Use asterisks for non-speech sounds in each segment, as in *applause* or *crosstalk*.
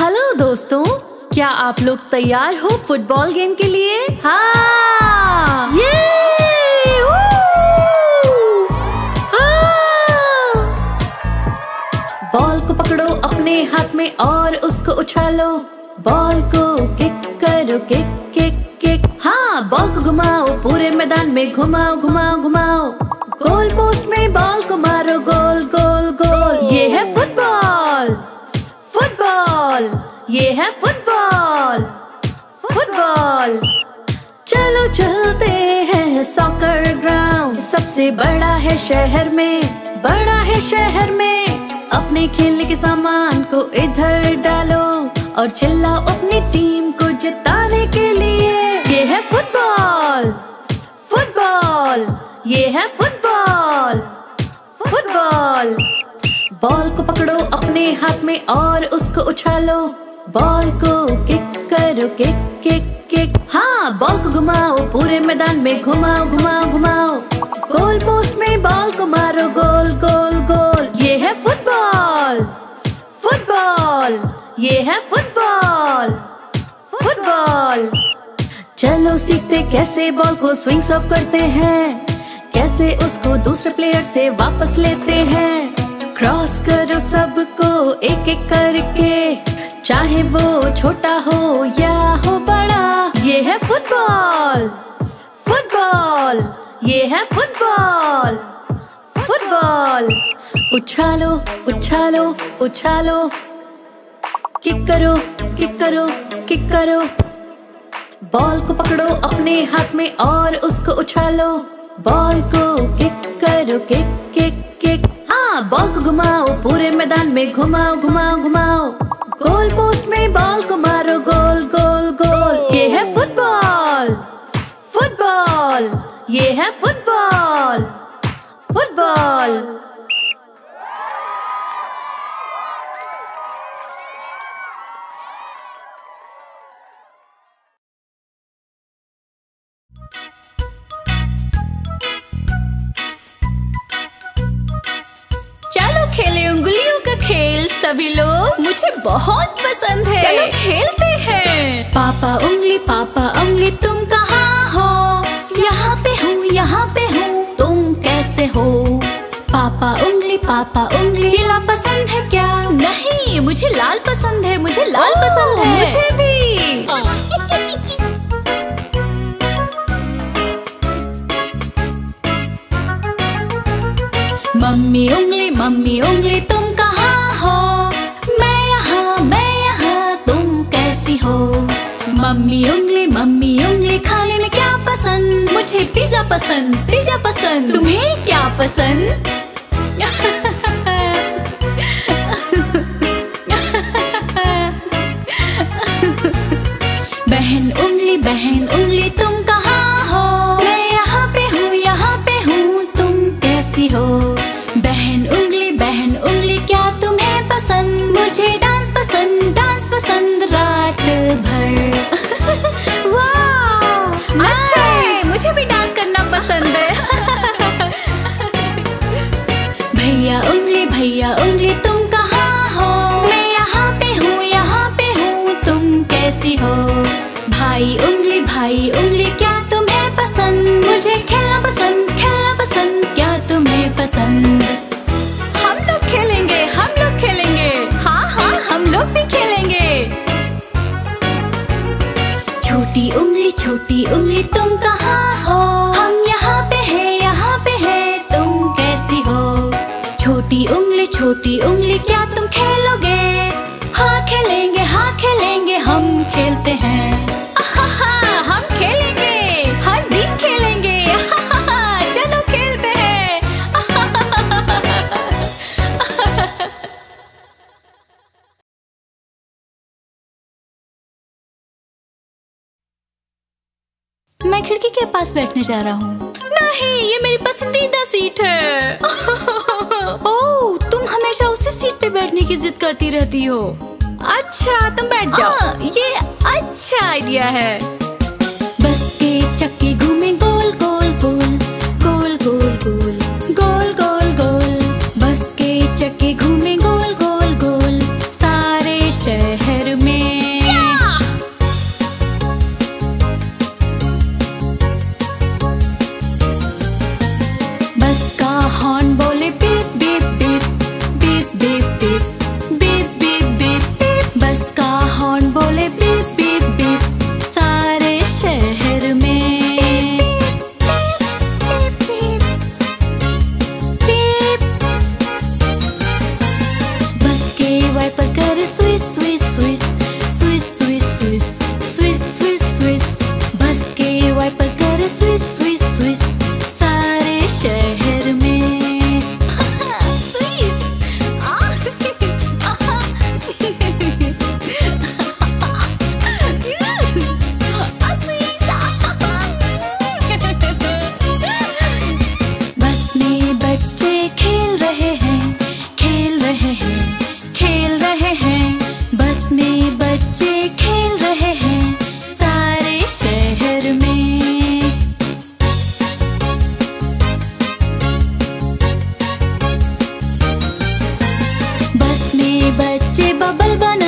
Hello दोस्तों क्या आप लोग तैयार हो फुटबॉल गेम के लिए? हाँ। ये में और उसको उछालो। बॉल को किक करो किक किक किक हाँ बॉल को घुमाओ, पूरे मैदान में घुमाओ घुमाओ घुमाओ। गोल पोस्ट में बॉल को मारो गोल गोल गोल ये है फुटबॉल फुटबॉल ये है फुटबॉल फुटबॉल चलो चलते हैं सॉकर ग्राउंड सबसे बड़ा है शहर में, बड़ा है शहर में। अपने खेलने के सामान को इधर डालो और चिल्लाओ अपनी टीम को जिताने के लिए। ये है फुटबॉल फुटबॉल, ये है फुटबॉल फुटबॉल। बॉल को पकड़ो अपने हाथ में और उसको उछालो। बॉल को किक करो, किक किक किक। हाँ बॉल को घुमाओ, पूरे मैदान में घुमाओ घुमाओ घुमाओ। गोल पोस्ट में बॉल ये है फुटबॉल। फुटबॉल। चलो सीखते कैसे बॉल को स्विंग ऑफ़ करते हैं। कैसे उसको दूसरे प्लेयर से वापस लेते हैं। क्रॉस करो सबको एक एक करके। चाहे वो छोटा हो या हो बड़ा, ये है फुटबॉल। फुटबॉल, ये है फुटबॉल। फुटबॉल। उछालो उछालो उछालो। किक करो किक करो किक करो। बॉल को पकड़ो अपने हाथ में और उसको उछालो। बॉल को किक करो किक किक किक हाँ बॉल को घुमाओ, पूरे मैदान में घुमाओ घुमाओ घुमाओ। गोल पोस्ट में बॉल को मारो गोल गोल गोल ये है फुटबॉल फुटबॉल ये है फुटबॉल फुटबॉल सभी लोग मुझे बहुत पसंद है। चलो खेलते हैं। पापा उंगली पापा उंगली तुम कहाँ हो? यहाँ पे हूँ यहाँ पे हूँ तुम कैसे हो? पापा उंगली पापा उंगली पीला पसंद है क्या? नहीं मुझे लाल पसंद है मुझे लाल पसंद है। मुझे भी। मम्मी उंगली मम्मी उंगली तुम मम्मी उंगली मम्मी उंगली खाने में क्या पसंद? मुझे पिज्जा पसंद पिज्जा पसंद। तुम्हें क्या पसंद? बहन उंगली बहन उंगली, तुम कहाँ हो? मैं यहाँ पे हूँ, यहाँ पे हूँ, तुम कैसी हो? बहन उंगली बहन उंगली, क्या तुम्हें पसंद? मुझे डांस पसंद डांस पसंद। रात भर। *laughs* वाह अच्छा है। मुझे भी डांस करना पसंद है। *laughs* भैया उंगली भैया उंगली तुम कहाँ हो? मैं यहाँ पे हूँ यहाँ पे हूँ तुम कैसी हो? भाई उंगली भाई उंगली क्या उंगली छोटी पास बैठने जा रहा हूँ। नहीं ये मेरी पसंदीदा सीट है। *laughs* ओ तुम हमेशा उसी सीट पे बैठने की जिद करती रहती हो। अच्छा तुम बैठ जाओ। आ, ये अच्छा आइडिया है। बस के चक्के घूमेंगे बच्चे बबल बन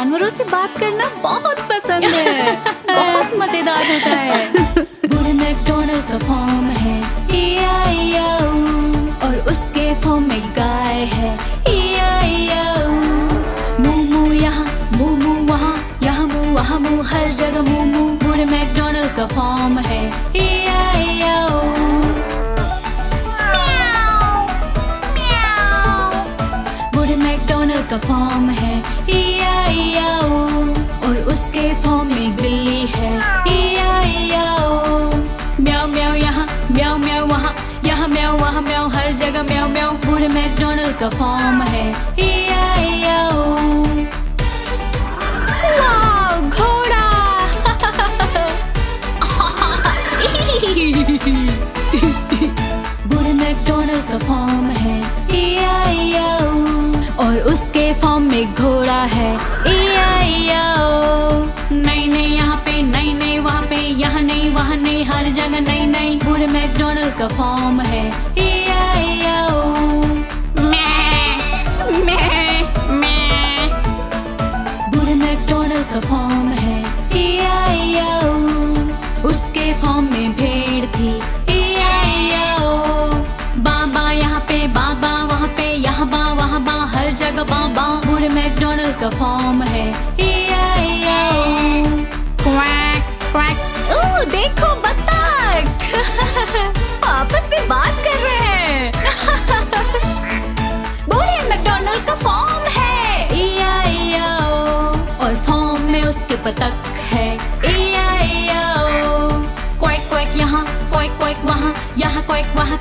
जानवरों से बात करना बहुत पसंद है। *laughs* बहुत मज़ेदार होता है। *laughs* का फॉर्म है। का फॉर्म है घोड़ा! *laughs* का फॉर्म है और उसके फॉर्म में घोड़ा है यहाँ पे नई नई वहाँ पे, यहाँ नहीं वहाँ नहीं हर जगह नई नई बुरे मैकडोनल्ड का फॉर्म है फॉर्म है ए आई उसके फॉर्म में भेड़ थी ए आई बाबा यहाँ पे, बाबा वहाँ पे, यहाँ बा, वहाँ बा, हर जगह बाबा पूरे मैकडोनल्ड का फॉर्म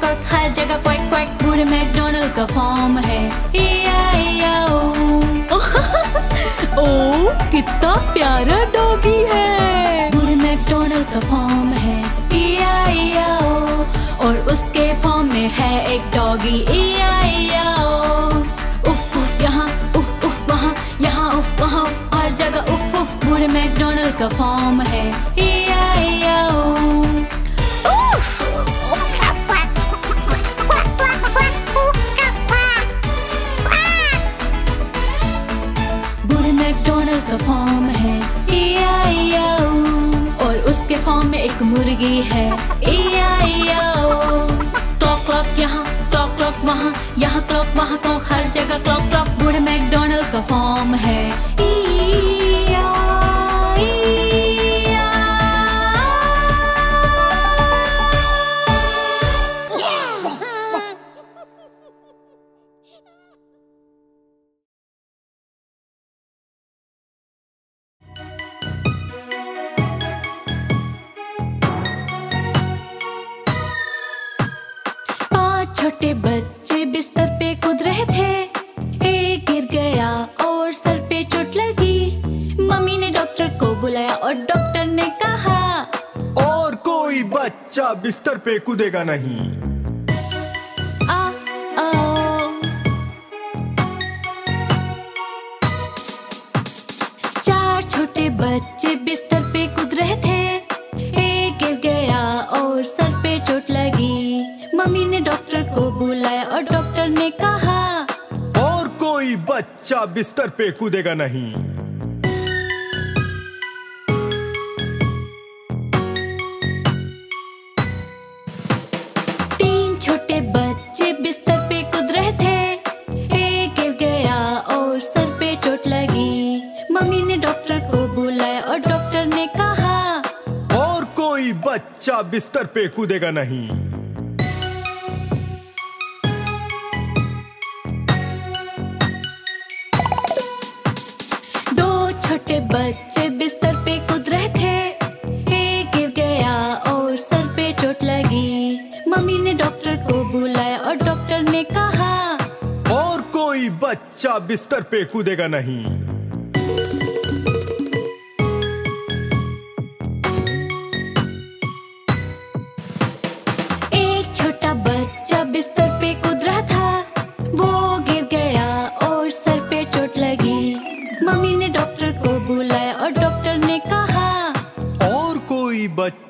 क्वर्क हर जगह क्वैक क्वैक पूरे मैकडोनल्ड का फॉर्म है ओ कितना प्यारा डॉगी है। पूरे मैकडोनल्ड का फॉर्म है और उसके फॉर्म में है एक डॉगी उफ उफ उफ वहाँ यहाँ हर जगह उफ उफ। पूरे मैकडोनल्ड का फॉर्म है ई आई ओ का फॉर्म है ए आई ओ और उसके फॉर्म में एक मुर्गी है ए आई क्लॉक क्लॉक यहाँ क्लॉक क्लॉक वहाँ, यहाँ क्लॉक वहाँ क्लॉक हर जगह क्लॉक क्लॉक बूढ़े मैकडोनल्ड का फॉर्म है। बच्चा बिस्तर पे कूदेगा नहीं। आ। चार छोटे बच्चे बिस्तर पे कूद रहे थे। एक गिर गया और सर पे चोट लगी। मम्मी ने डॉक्टर को बुलाया और डॉक्टर ने कहा और कोई बच्चा बिस्तर पे कूदेगा नहीं। बच्चा बिस्तर पे कूदेगा नहीं। दो छोटे बच्चे बिस्तर पे कूद रहे थे। एक गिर गया और सर पे चोट लगी। मम्मी ने डॉक्टर को बुलाया और डॉक्टर ने कहा और कोई बच्चा बिस्तर पे कूदेगा नहीं।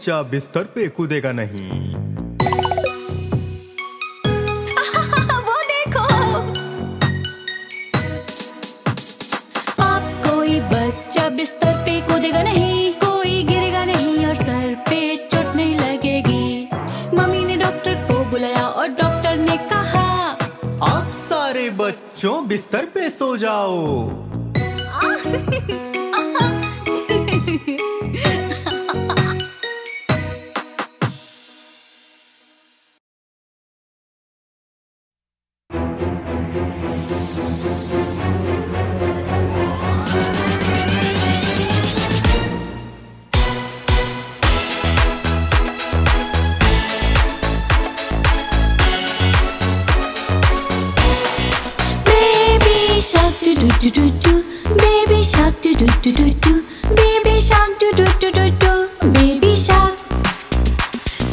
बच्चा बिस्तर पे कूदेगा नहीं। *laughs* वो देखो। अब कोई बच्चा बिस्तर पे कूदेगा नहीं कोई गिरेगा नहीं और सर पे चोट नहीं लगेगी। मम्मी ने डॉक्टर को बुलाया और डॉक्टर ने कहा आप सारे बच्चों बिस्तर पे सो जाओ। *laughs* *laughs*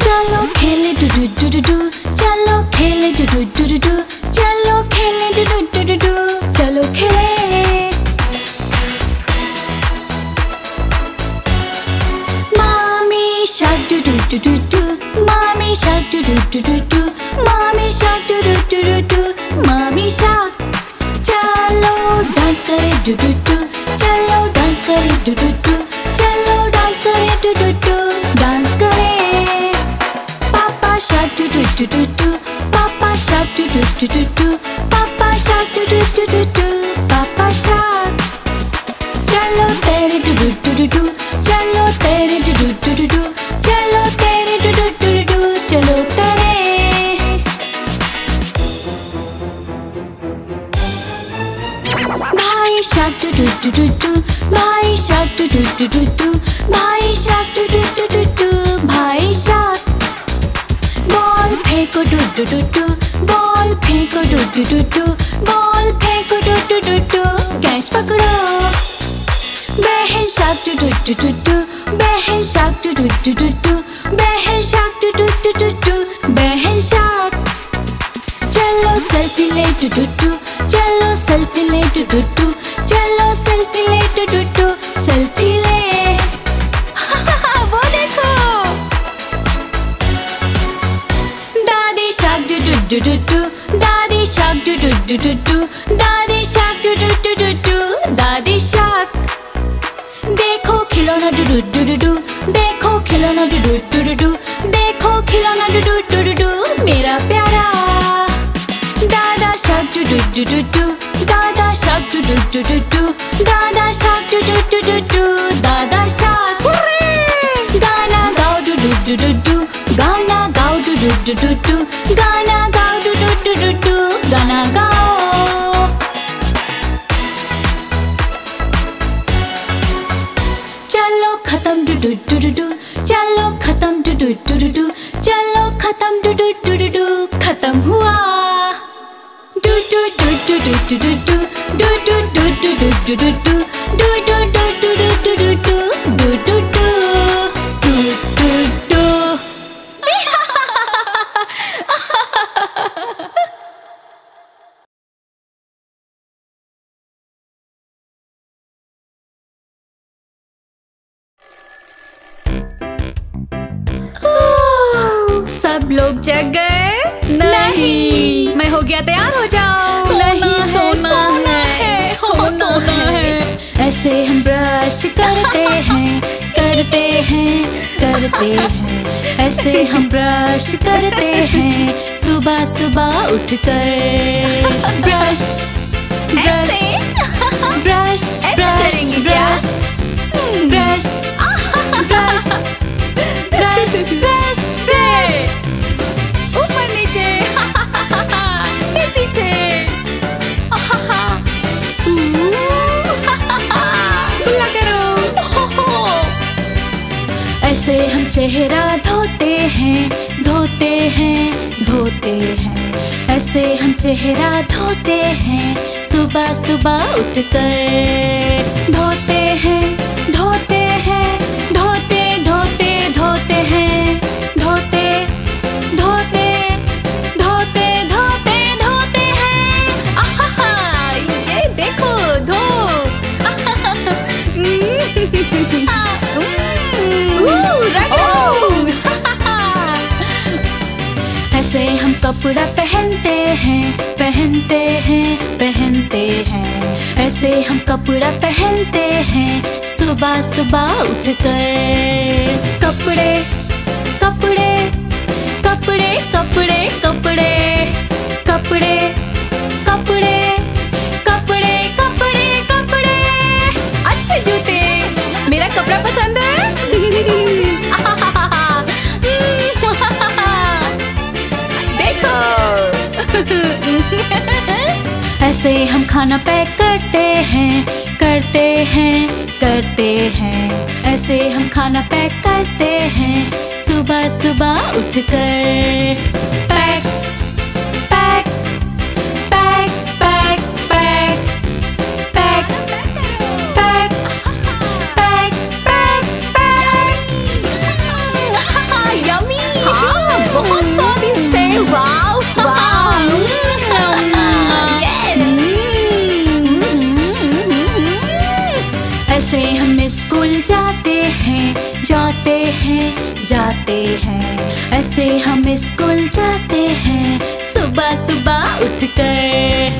चलो खेले doo doo doo doo doo चलो खेले doo doo doo doo doo चलो खेले doo doo doo doo doo चलो खेले Mommy shark do do do do do Mommy shark do do do do do Mommy shark do do do do do Mommy shark चलो dance करे doo do do चलो dance करे doo doo doo shark do do bhai shark do भाई do do do bhai shark do भाई do do do bhai shark ball भाई do ball do do ball pheko do do फेंको do ball pheko do do do do catch पकड़ो बहन shark do doo doo doo do do do Dada shark do do do do do Dada shark do do do do do Dada shark hooray Gana gao do do do do do Gana gao do do do do do Gana gao do do do do do Gana gao चलो खत्म doo doo doo doo doo चलो खत्म doo doo doo doo doo चलो खत्म do do do do खत्म हुआ Sablog jaga करते हैं। ऐसे हम ब्रश करते हैं। सुबह सुबह उठकर ब्रश चेहरा धोते हैं धोते हैं धोते हैं। ऐसे हम चेहरा धोते हैं सुबह सुबह उठकर। धोते हैं धोते हैं धोते धोते धोते हैं। धोते धोते धोते धोते धोते हैं। आहा, ये देखो धो। *laughs* *laughs* *laughs* ऊ, रगड़ो। कपड़ा पहनते हैं पहनते हैं पहनते हैं। ऐसे हम कपड़ा पहनते हैं, सुबह सुबह उठकर। कपड़े कपड़े कपड़े कपड़े। खाना पैक करते हैं करते हैं करते हैं। ऐसे हम खाना पैक करते हैं सुबह सुबह उठकर। Pack pack pack pack pack pack pack pack pack pack. *laughs* Yummy बहुत हम स्कूल जाते हैं सुबह सुबह उठकर।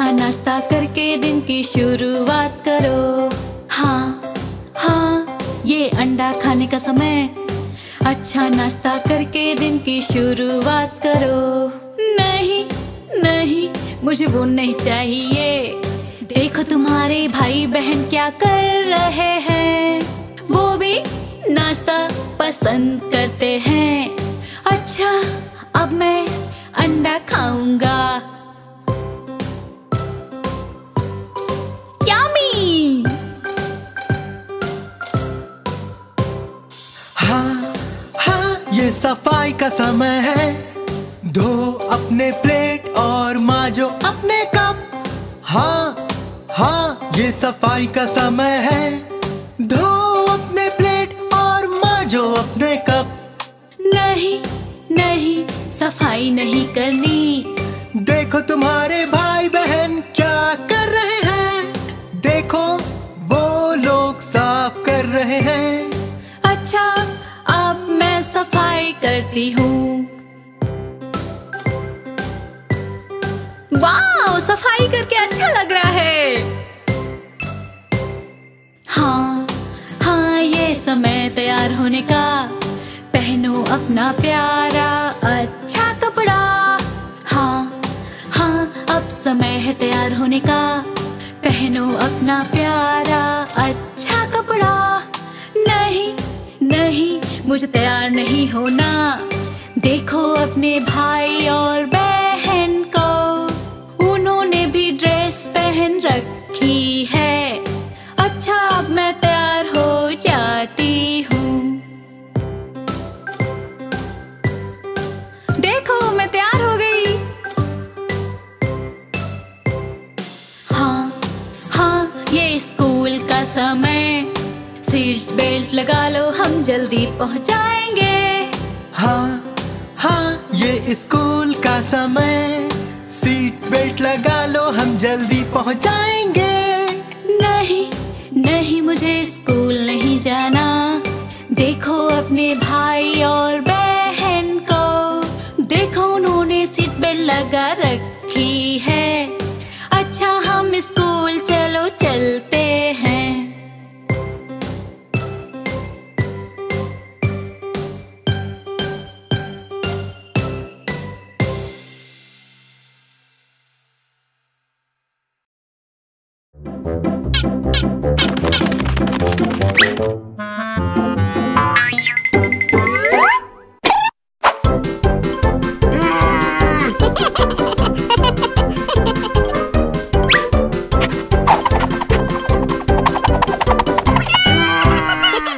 अच्छा नाश्ता करके दिन की शुरुआत करो। हाँ हाँ ये अंडा खाने का समय। अच्छा नाश्ता करके दिन की शुरुआत करो। नहीं नहीं, मुझे वो नहीं चाहिए। देखो तुम्हारे भाई बहन क्या कर रहे हैं। वो भी नाश्ता पसंद करते हैं। अच्छा अब मैं अंडा खाऊँगा। समय है। धो अपने प्लेट और माजो अपने कप। हाँ हाँ ये सफ़ाई का समय है। धो अपने प्लेट और माजो अपने कप। नहीं नहीं, सफ़ाई नहीं करनी। करती हूँ। वाह सफ़ाई करके अच्छा लग रहा है। हाँ हाँ ये समय तैयार होने का। पहनो अपना प्यारा अच्छा कपड़ा। हाँ हाँ अब समय है तैयार होने का। पहनो अपना प्यारा अच्छा कपड़ा। नहीं नहीं, मुझे तैयार नहीं होना। देखो अपने भाई और बहन को। उन्होंने भी ड्रेस पहन रखी है। अच्छा अब मैं तैयार हो जाती हूँ। देखो, मैं तैयार हो गई। हाँ हाँ ये स्कूल का समय। सीट बेल्ट लगा लो, हम जल्दी पहुँचाएँगे। हाँ स्कूल का समय। सीट बेल्ट लगा लो, हम जल्दी पहुँचाएँगे। नहीं नहीं मुझे स्कूल नहीं जाना। देखो अपने भाई और बहन को। देखो उन्होंने सीट बेल्ट लगा रखी है।